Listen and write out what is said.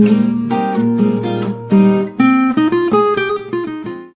Mm-hmm.